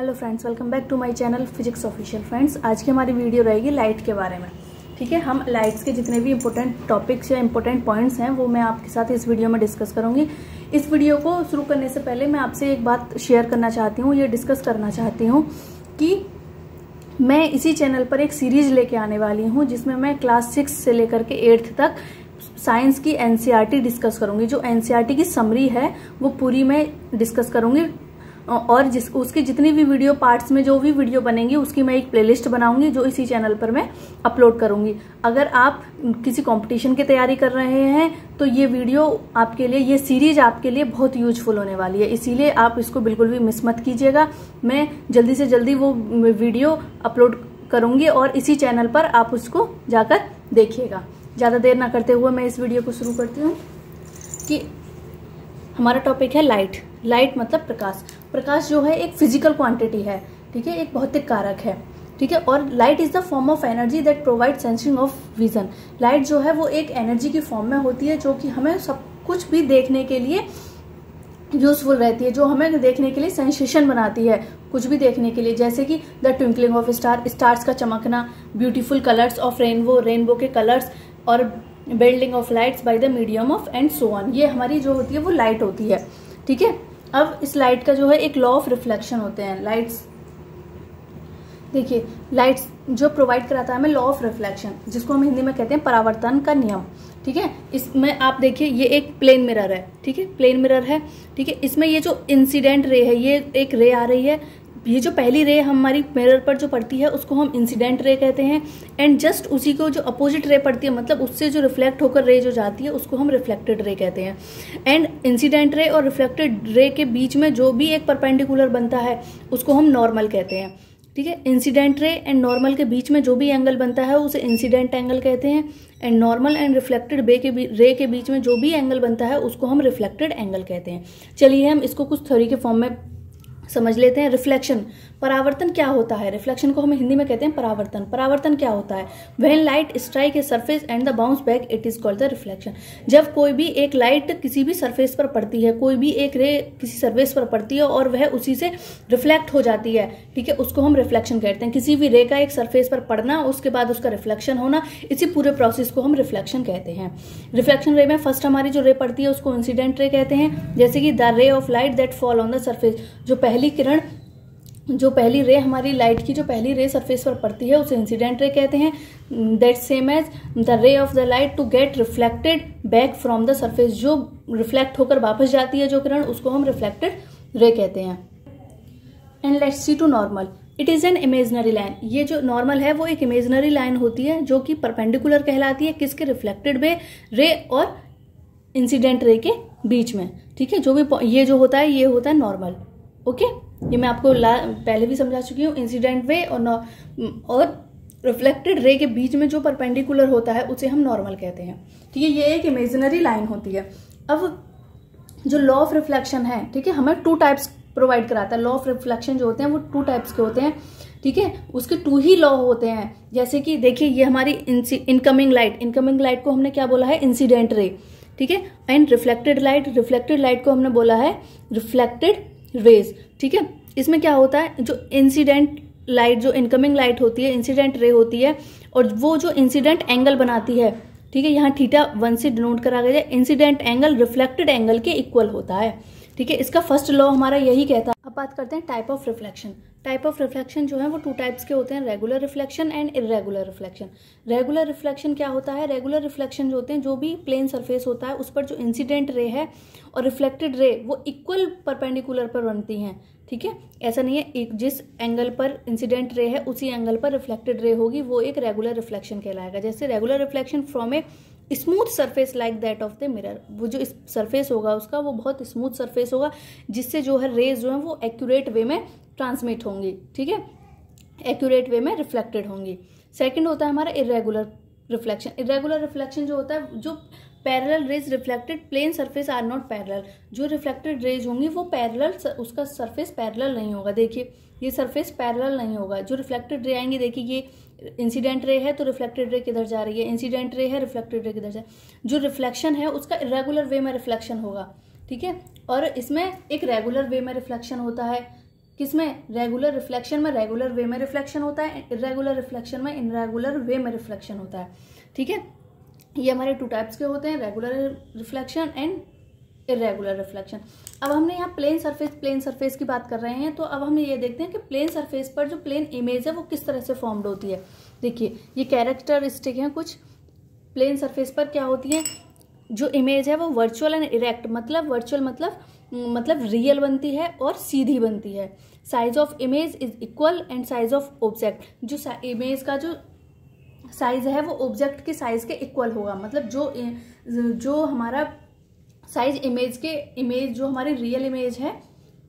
Hello friends welcome back to my channel physics official friends आज की हमारी video रहेगी लाइट के बारे में। ठीक है, हम लाइट्स के जितने भी इंपॉर्टेंट टॉपिक्स या इंपॉर्टेंट पॉइंट्स हैं, वो मैं आपके साथ इस वीडियो में डिस्कस करूँगी। इस वीडियो को शुरू करने से पहले मैं आपसे एक बात शेयर करना चाहती हूँ, ये डिस्कस करना चाहती हूँ कि मैं इसी चैनल पर एक सीरीज़ लेके आने वाली हूँ, जिसमें मैं क्लास सिक्स से लेकर के एट्थ तक साइंस की एनसीईआरटी डिस्कस करूँगी। जो एनसीईआरटी की समरी है, वो पूरी मैं डिस्कस करूँगी। और जिस, उसकी जितनी भी वीडियो पार्ट्स में जो भी वीडियो बनेंगी, उसकी मैं एक प्लेलिस्ट बनाऊँगी, जो इसी चैनल पर मैं अपलोड करूँगी। अगर आप किसी कंपटीशन की तैयारी कर रहे हैं तो ये वीडियो आपके लिए, ये सीरीज़ आपके लिए बहुत यूजफुल होने वाली है। इसीलिए आप इसको बिल्कुल भी मिस मत कीजिएगा। मैं जल्दी से जल्दी वो वीडियो अपलोड करूँगी और इसी चैनल पर आप उसको जाकर देखिएगा। ज़्यादा देर ना करते हुए मैं इस वीडियो को शुरू करती हूँ कि हमारा टॉपिक है लाइट लाइट मतलब प्रकाश। प्रकाश जो है एक फ़िज़िकल क्वांटिटी है, ठीक है? एक भौतिक कारक है, ठीक है? और light is the form of energy that provide sensing of vision light जो है वो एक एनर्जी की फॉर्म में होती है, जो कि हमें सब कुछ भी देखने के लिए यूजफुल रहती है, जो हमें देखने के लिए सेंसेशन बनाती है, कुछ भी देखने के लिए। जैसे कि the twinkling of star stars का चमकना beautiful colours of rainbow rainbow के कलर्स और building of lights by the medium of and so on ये हमारी जो होती है वो लाइट होती है, ठीक है? अब इस लाइट का जो है एक लॉ ऑफ़ रिफ्लेक्शन होते हैं लाइट्स देखिए लाइट्स जो प्रोवाइड कराता है हमें लॉ ऑफ़ रिफ्लेक्शन जिसको हम हिंदी में कहते हैं परावर्तन का नियम, ठीक है? इसमें आप देखिए, ये एक प्लेन मिरर है, ठीक है? प्लेन मिरर है, ठीक है? इसमें ये जो इंसिडेंट रे है, ये एक रे आ रही है। ये जो पहली रे हमारी मिरर पर जो पड़ती है, उसको हम इंसिडेंट रे कहते हैं। एंड जस्ट उसी को जो अपोजिट रे पड़ती है मतलब उससे जो रिफ्लेक्ट होकर रे जो जाती है, उसको हम रिफ्लेक्टेड रे कहते हैं। एंड इंसिडेंट रे और रिफ्लेक्टेड रे के बीच में जो भी एक परपेंडिकुलर बनता है, उसको हम नॉर्मल कहते हैं। ठीक है? इंसिडेंट रे एंड नॉर्मल के बीच में जो भी एंगल बनता है, उसे इंसिडेंट एंगल कहते हैं। एंड नॉर्मल एंड रिफ्लेक्टेड बे के रे के बीच में जो भी एंगल बनता है, उसको हम रिफ्लेक्टेड एंगल कहते हैं। चलिए हम इसको कुछ थ्योरी के फॉर्म में समझ लेते हैं। रिफ्लेक्शन परावर्तन क्या होता है? रिफ्लेक्शन को हम हिंदी में कहते हैं परावर्तन। परावर्तन क्या होता है? When light strike a surface and the bounce back it is called the reflection जब कोई भी एक लाइट किसी भी सरफेस पर पड़ती है, कोई भी एक रे किसी सरफेस पर पड़ती है और वह उसी से रिफ्लेक्ट हो जाती है, ठीक है? उसको हम रिफ्लेक्शन कहते हैं। किसी भी रे का एक सरफेस पर पड़ना, उसके बाद उसका रिफ्लेक्शन होना, इसी पूरे प्रोसेस को हम रिफ्लेक्शन कहते हैं। रिफ्लेक्शन रे में फ़र्स्ट हमारी जो रे पड़ती है, उसको इंसिडेंट रे कहते हैं। जैसे कि the ray of light that fall on the surface जो पहली किरण जो पहली रे हमारी लाइट की जो पहली रे सरफेस पर पड़ती है, उसे इंसिडेंट रे कहते हैं। That same as the ray of the light to get reflected back from the surface जो रिफ्लेक्ट होकर वापस जाती है, जो किरण, उसको हम रिफ्लेक्टेड रे कहते हैं। And let see to normal it is an imaginary line ये जो नॉर्मल है, वो एक इमेजनरी लाइन होती है, जो कि परपेंडिकुलर कहलाती है किसके रिफ्लेक्टेड वे रे और इंसिडेंट रे के बीच में। ठीक है? जो भी ये जो होता है, ये होता है नॉर्मल ओके ये मैं आपको पहले भी समझा चुकी हूँ इंसिडेंट वे और और रिफ्लेक्टेड रे के बीच में जो परपेंडिकुलर होता है, उसे हम नॉर्मल कहते हैं। ठीक है ये एक इमेजिनरी लाइन होती है। अब जो लॉ ऑफ़ रिफ्लेक्शन है, ठीक है, हमें टू टाइप्स प्रोवाइड कराता है। लॉ ऑफ़ रिफ्लेक्शन जो होते हैं, वो टू टाइप्स के होते हैं, ठीक है? उसके टू ही लॉ होते हैं। जैसे कि, देखिए, ये हमारी इनकमिंग लाइट इनकमिंग लाइट को हमने क्या बोला है? इंसिडेंट रे ठीक है? And reflected light reflected light को हमने बोला है रिफ्लेक्टेड रेज ठीक है? इसमें क्या होता है? जो इंसिडेंट लाइट जो इनकमिंग लाइट होती है इंसिडेंट रे होती है, और वो जो इंसिडेंट एंगल बनाती है, ठीक है? यहाँ थीटा वन से डिनोट करा गया है। इंसिडेंट एंगल रिफ्लेक्टेड एंगल के इक्वल होता है, ठीक है? इसका फ़र्स्ट लॉ हमारा यही कहता है। अब बात करते हैं type of reflection type of reflection जो है वो टू टाइप्स के होते हैं regular reflection and irregular reflection regular reflection क्या होता है? रेगुलर रिफ्लेक्शन जो होते हैं, जो भी प्लेन सरफेस होता है, उस पर जो इंसिडेंट रे है और रिफ्लेक्टेड रे वो इक्वल परपेंडिकुलर पर बनती हैं, ठीक है? ऐसा नहीं है, एक जिस एंगल पर इंसिडेंट रे है, उसी एंगल पर रिफ्लेक्टेड रे होगी, वो एक रेगुलर रिफ्लेक्शन कहलाएगा। जैसे regular reflection from a smooth surface like that of the mirror वो जो सरफेस होगा उसका, वो बहुत स्मूथ सरफेस होगा, जिससे जो है रेज जो है वो एक्यूरेट वे में ट्रांसमिट होंगी, ठीक है? एक्यूरेट वे में रिफ्लेक्टेड होंगी। सेकेंड होता है हमारा इरेगुलर रिफ्लेक्शन इरेगुलर रिफ्लेक्शन जो होता है, जो parallel rays reflected plane surface are not parallel जो रिफ्लेक्टेड रेज होंगी, वो पैरेलल उसका सरफेस पैरेलल नहीं होगा। देखिए, ये सरफेस पैरेलल नहीं होगा। जो रिफ्लेक्टेड रे आएँगे, देखिए, ये इंसिडेंट रे है तो रिफ्लेक्टेड रे किधर जा रही है? इंसिडेंट रे है रिफ्लेक्टेड रे किधर जा जो रिफ्लेक्शन है, उसका इरेगुलर वे में रिफ्लेक्शन होगा, ठीक है? और इसमें एक रेगुलर वे में रिफ्लेक्शन होता है। किसमें? रेगुलर रिफ्लेक्शन में रेगुलर वे में रिफ्लेक्शन होता है इरेगुलर रिफ्लेक्शन में इनरेगुलर वे में रिफ्लेक्शन होता है, ठीक है? ये हमारे टू टाइप्स के होते हैं regular reflection and irregular reflection अब हमने यहाँ प्लेन सरफेस प्लेन सरफेस की बात कर रहे हैं तो अब हम ये देखते हैं कि प्लेन सरफेस पर जो प्लेन इमेज है, वो किस तरह से फॉर्म्ड होती है। देखिए, ये कैरेक्टरिस्टिक हैं कुछ। प्लेन सरफेस पर क्या होती है? जो इमेज है, वो वर्चुअल एंड इरेक्ट मतलब वर्चुअल मतलब मतलब रियल बनती है और सीधी बनती है। Size of image is equal and size of object जो इमेज का जो साइज़ है, वो ऑब्जेक्ट के साइज़ के इक्वल होगा। मतलब जो जो हमारा साइज़ इमेज के इमेज जो हमारी रियल इमेज है,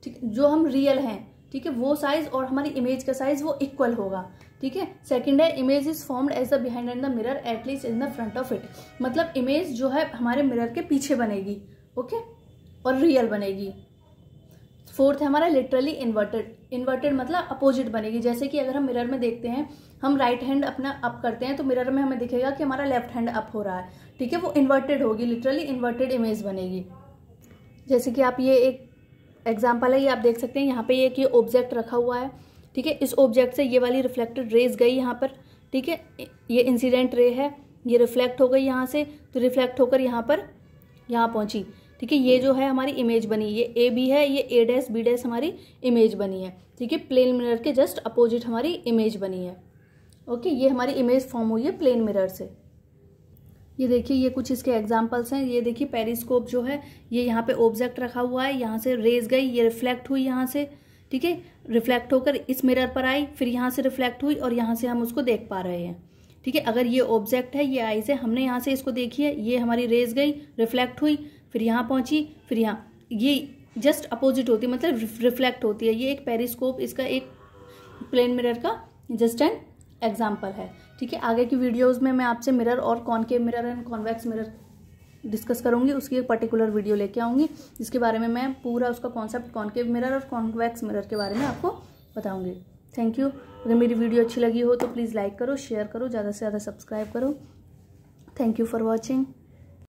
ठीक, जो हम रियल हैं, ठीक है, वो साइज़ और हमारी इमेज का साइज़ वो इक्वल होगा, ठीक है? सेकेंड है image is formed as the behind and the mirror at least in the front of it मतलब इमेज जो है हमारे मिरर के पीछे बनेगी ओके और रियल बनेगी. फोर्थ है हमारा लिटरली इन्वर्टेड इन्वर्टेड मतलब अपोजिट बनेगी. जैसे कि अगर हम मिरर में देखते हैं, हम राइट हैंड अपना अप करते हैं तो मिरर में हमें दिखेगा कि हमारा लेफ़्ट हैंड अप हो रहा है. ठीक है, वो इन्वर्टेड होगी लिटरली इन्वर्टेड इमेज बनेगी। जैसे कि आप ये एक एग्ज़ाम्पल है, ये आप देख सकते हैं, यहाँ पे एक ये ऑब्जेक्ट रखा हुआ है, ठीक है? इस ऑब्जेक्ट से ये वाली रिफ्लेक्टेड रेज गई यहाँ पर, ठीक है? ये इंसिडेंट रे है, ये रिफ्लेक्ट हो गई यहाँ से तो रिफ्लेक्ट होकर यहाँ पर, यहाँ पहुँची, ठीक है? ये जो है हमारी इमेज बनी, ये ए बी है, ये ए डैस बी डैस हमारी इमेज बनी है, ठीक है? प्लेन मिरर के जस्ट अपोजिट हमारी इमेज बनी है, ओके? ये हमारी इमेज फॉर्म हुई है प्लेन मिरर से। ये देखिए, ये कुछ इसके एग्जाम्पल्स हैं। ये देखिए पेरिस्कोप जो है, ये यहाँ पे ऑब्जेक्ट रखा हुआ है, यहाँ से रेज गई, ये रिफ्लेक्ट हुई यहाँ से, ठीक है? रिफ्लेक्ट होकर इस मिरर पर आई, फिर यहाँ से रिफ्लेक्ट हुई और यहाँ से हम उसको देख पा रहे हैं, ठीक है? अगर ये ऑब्जेक्ट है, ये आई से हमने यहाँ से इसको देखी है, ये हमारी रेज गई रिफ्लेक्ट हुई, फिर यहाँ पहुँची, फिर यहाँ, ये जस्ट अपोजिट होती है मतलब रिफ्लेक्ट होती है। ये एक पेरिस्कोप इसका एक प्लेन मिरर का जस्ट एन एग्ज़ाम्पल है। ठीक है, आगे की वीडियोस में मैं आपसे मिरर और concave mirror and convex mirror discuss करूँगी, उसकी एक पर्टिकुलर वीडियो लेके आऊँगी, जिसके बारे में मैं पूरा उसका कॉन्सेप्ट कॉन्केव मिरर और कॉन्वेक्स मिरर के बारे में आपको बताऊँगी। थैंक यू अगर मेरी वीडियो अच्छी लगी हो तो प्लीज़ लाइक करो शेयर करो, ज़्यादा से ज़्यादा सब्सक्राइब करो। Thank you for watching